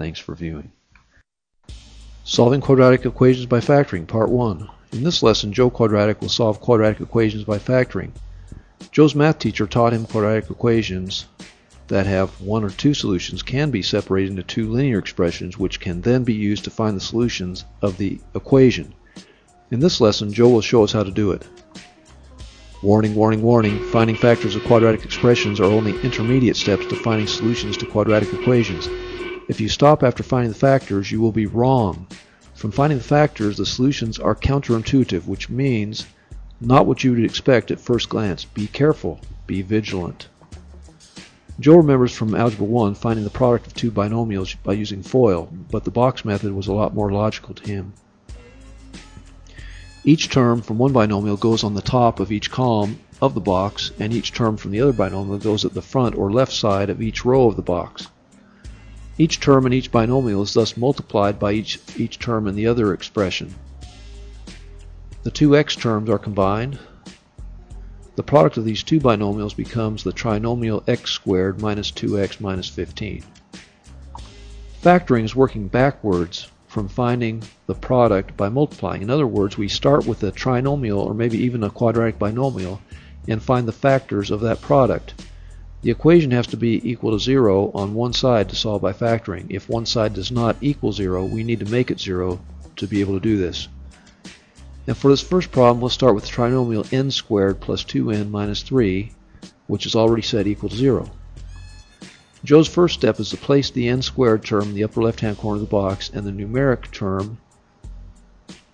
Thanks for viewing. Solving quadratic equations by factoring, part 1. In this lesson, Joe Quadratic will solve quadratic equations by factoring. Joe's math teacher taught him quadratic equations that have one or two solutions can be separated into two linear expressions which can then be used to find the solutions of the equation. In this lesson, Joe will show us how to do it. Warning, warning, warning, finding factors of quadratic expressions are only intermediate steps to finding solutions to quadratic equations. If you stop after finding the factors, you will be wrong. From finding the factors, the solutions are counterintuitive, which means not what you would expect at first glance. Be careful, be vigilant. Joe remembers from Algebra 1 finding the product of two binomials by using FOIL, but the box method was a lot more logical to him. Each term from one binomial goes on the top of each column of the box, and each term from the other binomial goes at the front or left side of each row of the box. Each term in each binomial is thus multiplied by each, each term in the other expression. The two x terms are combined, the product of these two binomials becomes the trinomial x squared minus 2x minus 15. Factoring is working backwards from finding the product by multiplying. In other words, we start with a trinomial or maybe even a quadratic binomial and find the factors of that product. The equation has to be equal to 0 on one side to solve by factoring. If one side does not equal 0, we need to make it 0 to be able to do this. Now for this first problem, we'll start with the trinomial n squared plus 2n minus 3, which is already set equal to 0. Joe's first step is to place the n squared term in the upper left-hand corner of the box and the numeric term,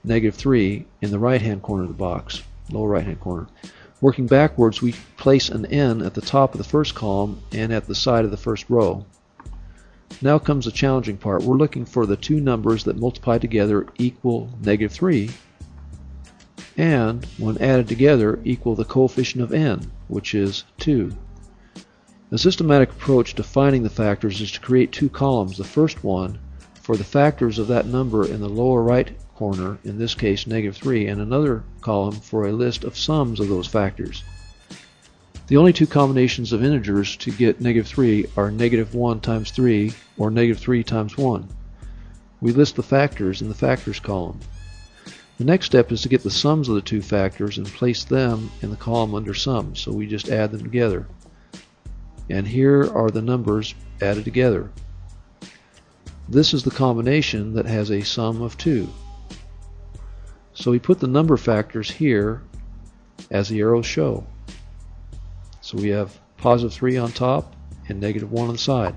negative 3, in the right-hand corner of the box, lower right-hand corner. Working backwards, we place an n at the top of the first column and at the side of the first row. Now comes the challenging part. We're looking for the two numbers that multiply together equal negative 3 and, when added together, equal the coefficient of n, which is 2. A systematic approach to finding the factors is to create two columns. The first one for the factors of that number in the lower right corner, in this case negative 3, and another column for a list of sums of those factors. The only two combinations of integers to get negative 3 are negative 1 times 3 or negative 3 times 1. We list the factors in the factors column. The next step is to get the sums of the two factors and place them in the column under sums. So we just add them together. And here are the numbers added together. This is the combination that has a sum of 2. So we put the number factors here as the arrows show. So we have positive 3 on top and negative 1 on the side.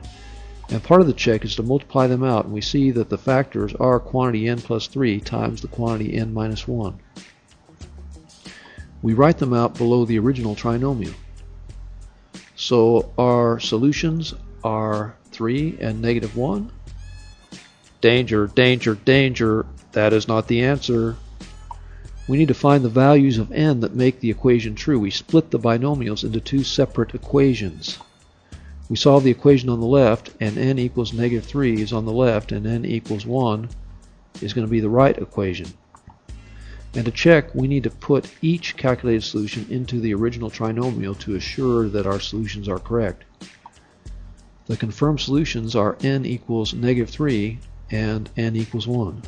And part of the check is to multiply them out, and we see that the factors are quantity n plus 3 times the quantity n minus 1. We write them out below the original trinomial. So our solutions are 3 and negative 1. Danger, danger, danger, that is not the answer. We need to find the values of n that make the equation true. We split the binomials into two separate equations. We solve the equation on the left, and n equals negative 3 is on the left, and n equals 1 is going to be the right equation. And to check, we need to put each calculated solution into the original trinomial to assure that our solutions are correct. The confirmed solutions are n equals negative 3 and n equals 1.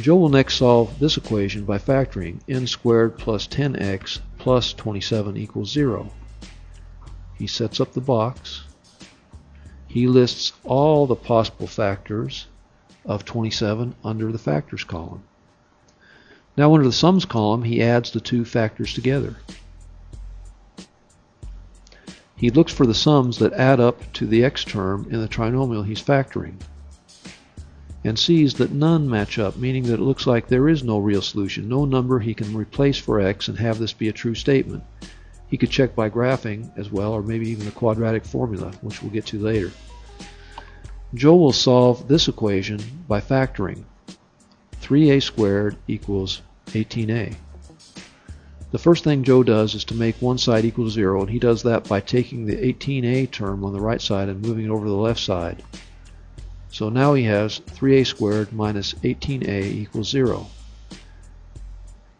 Joe will next solve this equation by factoring n squared plus 10x plus 27 equals 0. He sets up the box. He lists all the possible factors of 27 under the factors column. Now under the sums column, he adds the two factors together. He looks for the sums that add up to the x term in the trinomial he's factoring and sees that none match up, meaning that it looks like there is no real solution, no number he can replace for x and have this be a true statement. He could check by graphing as well, or maybe even the quadratic formula, which we'll get to later. Joe will solve this equation by factoring. 3a squared equals 18a. The first thing Joe does is to make one side equal to 0, and he does that by taking the 18a term on the right side and moving it over to the left side. So now he has 3a squared minus 18a equals 0.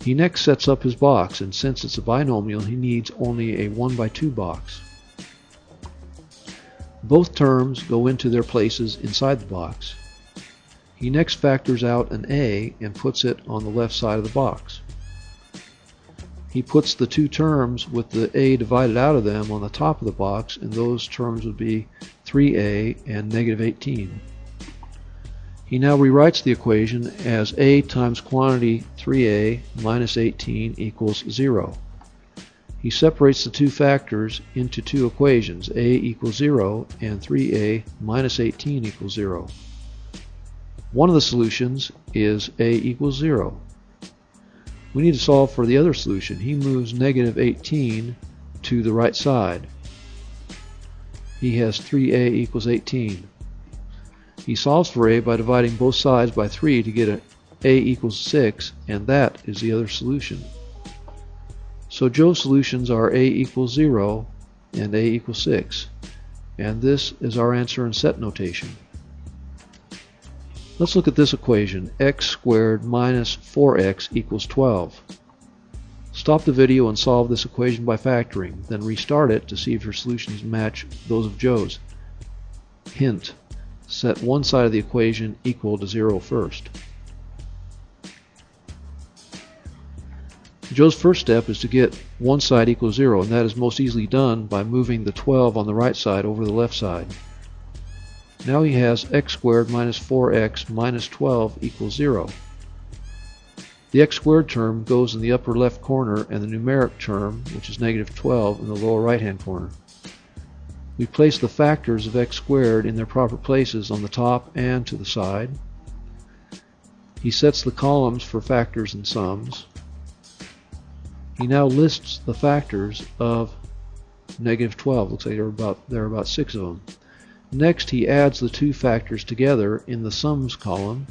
He next sets up his box, and since it's a binomial, he needs only a 1 by 2 box. Both terms go into their places inside the box. He next factors out an a and puts it on the left side of the box. He puts the two terms with the a divided out of them on the top of the box and those terms would be 3a and negative 18. He now rewrites the equation as a times quantity 3a minus 18 equals 0. He separates the two factors into two equations, a equals 0 and 3a minus 18 equals 0. One of the solutions is a equals 0. We need to solve for the other solution. He moves negative 18 to the right side. He has 3a equals 18. He solves for a by dividing both sides by 3 to get a, a equals 6, and that is the other solution. So Joe's solutions are a equals 0 and a equals 6. And this is our answer in set notation. Let's look at this equation, x squared minus 4x equals 12. Stop the video and solve this equation by factoring, then restart it to see if your solutions match those of Joe's. Hint, set one side of the equation equal to 0 first. Joe's first step is to get one side equal 0, and that is most easily done by moving the 12 on the right side over the left side. Now he has x squared minus 4x minus 12 equals 0. The x squared term goes in the upper left corner and the numeric term, which is negative 12, in the lower right hand corner. We place the factors of x squared in their proper places on the top and to the side. He sets the columns for factors and sums. He now lists the factors of negative 12. Looks like there are about, there are about six of them. Next, he adds the two factors together in the sums column.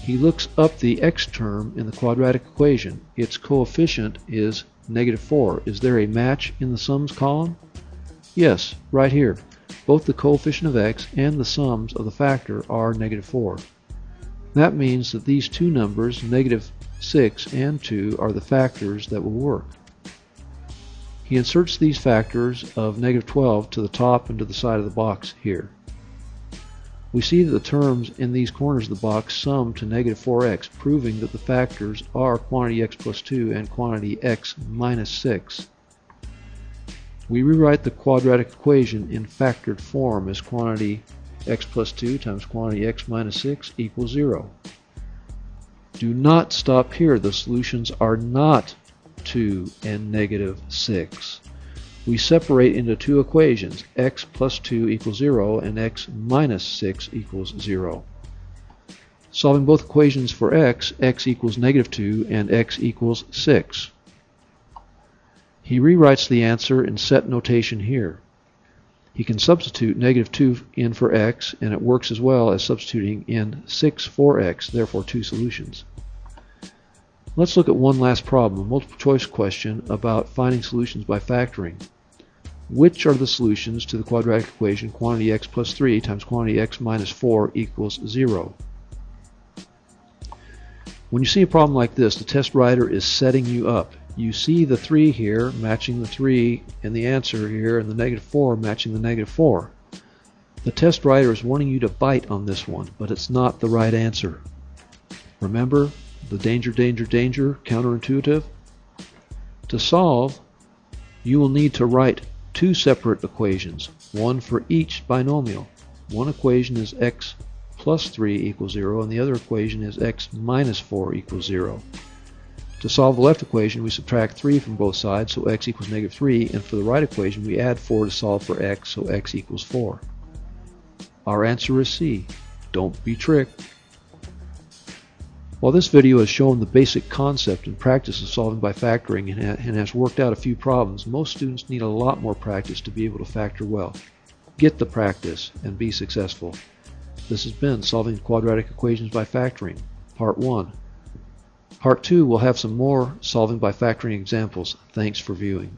He looks up the x term in the quadratic equation. Its coefficient is negative 4. Is there a match in the sums column? Yes, right here. Both the coefficient of x and the sums of the factor are negative 4. That means that these two numbers, negative 6 and 2, are the factors that will work. He inserts these factors of negative 12 to the top and to the side of the box here. We see that the terms in these corners of the box sum to negative 4x, proving that the factors are quantity x plus 2 and quantity x minus 6. We rewrite the quadratic equation in factored form as quantity x plus 2 times quantity x minus 6 equals 0. Do not stop here. The solutions are not 2 and negative 6. We separate into two equations, x plus 2 equals 0 and x minus 6 equals 0. Solving both equations for x, x equals negative 2 and x equals 6. He rewrites the answer in set notation here. He can substitute negative 2 in for x, and it works as well as substituting in 6 for x, therefore two solutions. Let's look at one last problem, a multiple choice question about finding solutions by factoring. Which are the solutions to the quadratic equation quantity x plus 3 times quantity x minus 4 equals 0? When you see a problem like this, the test writer is setting you up. You see the 3 here matching the 3 in the answer here and the negative 4 matching the negative 4. The test writer is wanting you to bite on this one, but it's not the right answer. Remember, the danger, danger, danger, counterintuitive. To solve, you will need to write two separate equations, one for each binomial. One equation is x plus 3 equals 0, and the other equation is x minus 4 equals 0. To solve the left equation, we subtract 3 from both sides, so x equals negative 3, and for the right equation, we add 4 to solve for x, so x equals 4. Our answer is C. Don't be tricked. While this video has shown the basic concept and practice of solving by factoring and has worked out a few problems, most students need a lot more practice to be able to factor well. Get the practice and be successful. This has been Solving Quadratic Equations by Factoring, Part 1. Part 2 will have some more solving by factoring examples. Thanks for viewing.